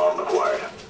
Bomb acquired.